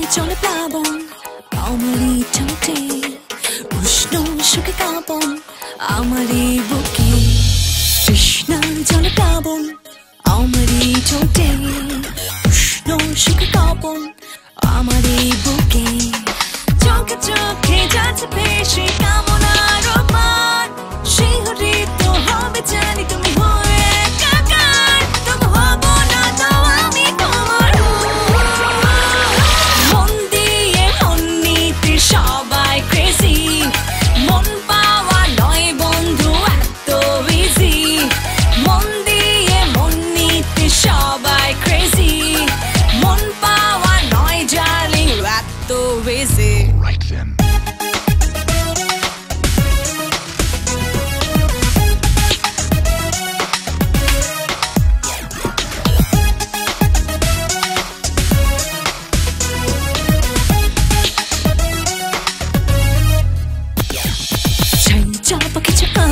পারে চলে প্লাবন অমলি ঠোঁটে, উষ্ণ সুখে কাঁপন আমারই বুকে। কৃষ্ণ জলে প্লাবন অমরি ঠোঁটে, উষ্ণ সুখে কাঁপন আমারই বুকে।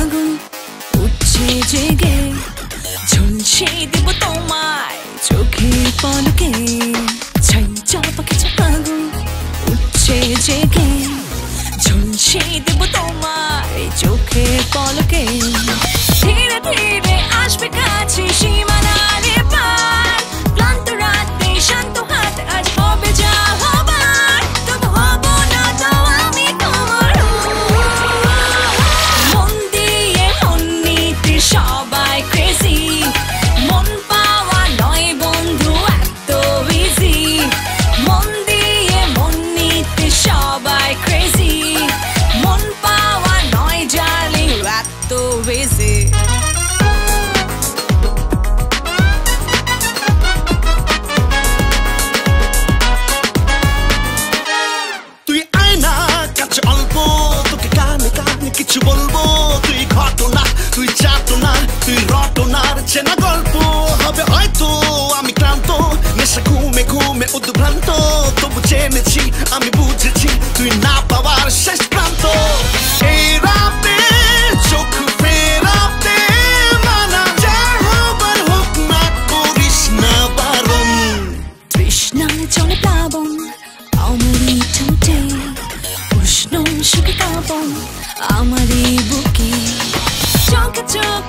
আগুন উঠছে জেগে, ঝুলছে দেব তোমায় চোখে পলকে। ছাই চাপা কিছু আগুন উঠছে জেগে, ঝুলছে দেব তোমায় চোখে পলকে। ধীরে ধীরে আসবে কাছে সীমানারে সুখে কাঁপন আমারই বুকে। চোখ চোখ